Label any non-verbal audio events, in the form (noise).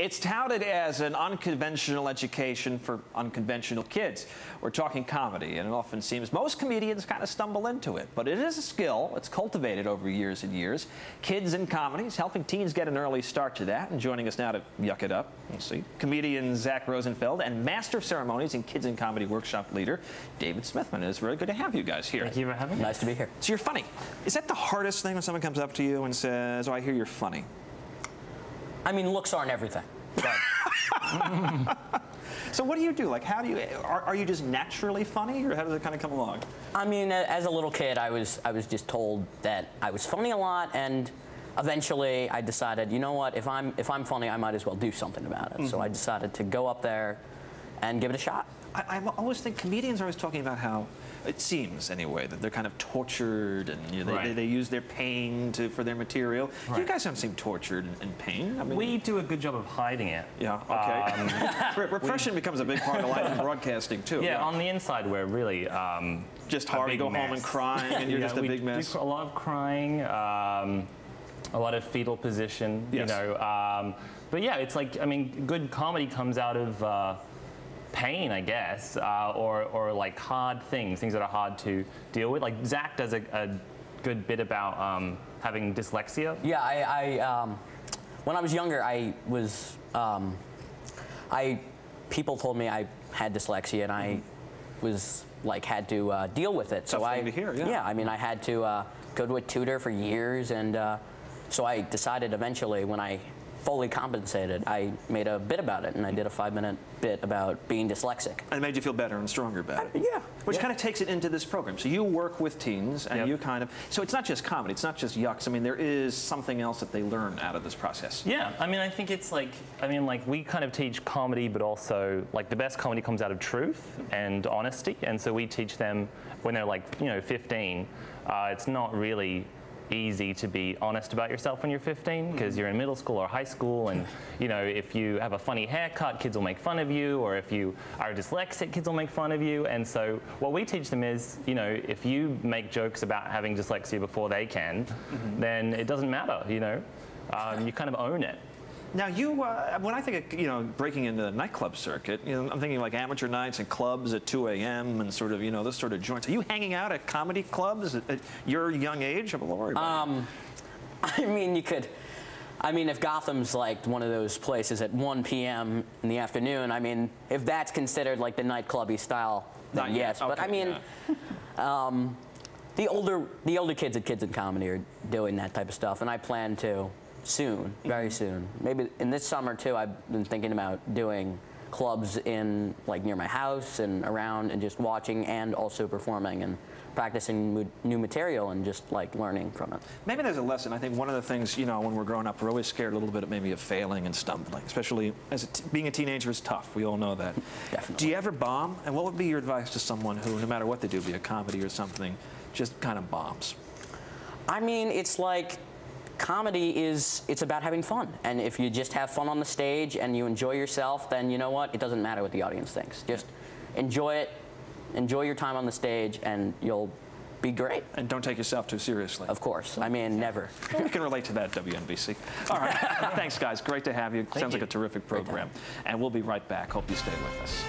It's touted as an unconventional education for unconventional kids. We're talking comedy, and it often seems most comedians kind of stumble into it. But it is a skill. It's cultivated over years and years. Kids 'n Comedy's, helping teens get an early start to that. And joining us now to yuck it up, let's see, comedian Zach Rosenfeld and Master of Ceremonies and Kids 'n Comedy Workshop leader David Smithyman. It's really good to have you guys here. Thank you for having me. Nice to be here. So you're funny. Is that the hardest thing when someone comes up to you and says, "Oh, I hear you're funny"? I mean, looks aren't everything. But (laughs) So what do you do? Like, how do you? Are, are you just naturally funny, or how does it kind of come along? I mean, as a little kid, I was I was just told that I was funny a lot, and eventually I decided, you know what? If I'm if I'm funny, I might as well do something about it. So mm-hmm. I decided to go up there and give it a shot. I, I always think comedians are always talking about how it seems anyway that they're kind of tortured and you know, they, Right. they, they use their pain to, for their material. You guys don't seem tortured and, and pain. I mean, We do a good job of hiding it. yeah, okay. (laughs) Re- Repression becomes a big part of life in (laughs) broadcasting too. Yeah, on the inside, we're really um, just a hard to big go home and mess. crying, and (laughs) you're Yeah, just a we big do mess. cr- a lot of crying, um, a lot of fetal position. Yes. You know, um, but yeah, it's like I mean, good comedy comes out of. Uh, Pain, I guess, uh, or, or like hard things, things that are hard to deal with. Like Zach does a, a good bit about um, having dyslexia. Yeah, I, I um, when I was younger, I was um, I people told me I had dyslexia, and I was like had to uh, deal with it. So Tough I thing to hear, yeah. I mean, I had to uh, go to a tutor for years, and uh, so I decided eventually when I fully compensated, I made a bit about it, and I did a five-minute bit about being dyslexic. And it made you feel better and stronger about it. Yeah, Which yeah. kind of takes it into this program. So you work with teens, and Yep. you kind of. So it's not just comedy. It's not just yucks. I mean, there is something else that they learn out of this process. Yeah, I mean, I think it's like, I mean, like we kind of teach comedy, but also like the best comedy comes out of truth and honesty, and so we teach them when they're like, you know, 15. Uh, it's not really easy to be honest about yourself when you're 15 because you're in middle school or high school and you know if you have a funny haircut kids will make fun of you or if you are dyslexic kids will make fun of you. And so what we teach them is you know if you make jokes about having dyslexia before they can then it doesn't matter you know? Um, you kind of own it Now, you, uh, when I think of, you know, breaking into the nightclub circuit, you know, I'm thinking like amateur nights and clubs at 2 a.m. and sort of, you know, this sort of joints. Are you hanging out at comedy clubs at, at your young age? I'm worried Um, (laughs) I mean, you could. I mean, if Gotham's like one of those places at 1 p.m. in the afternoon, I mean, if that's considered like the nightclubby style, then Not yet. yes. But I mean, (laughs) um, the older the older kids at Kids 'n Comedy are doing that type of stuff, and I plan to soon, very soon. Maybe in this summer too. I've been thinking about doing clubs in like near my house and around, and just watching and also performing and practicing new material and just like learning from it. Maybe there's a lesson. I think one of the things, you know, when we're growing up, we're always scared a little bit of maybe of failing and stumbling, especially as a t- being a teenager is tough. We all know that. Definitely. Do you ever bomb? And what would be your advice to someone who, no matter what they do, be a comedy or something, just kind of bombs? I mean, it's like comedy is it's about having fun. And if you just have fun on the stage and you enjoy yourself, then you know what? It doesn't matter what the audience thinks. Just enjoy it. Enjoy your time on the stage and you'll be great. And don't take yourself too seriously. Of course. I mean, never. We can relate to that, WNBC. All right. (laughs) Thanks, guys. Great to have you. Sounds like a terrific program. And we'll be right back. Hope you stay with us.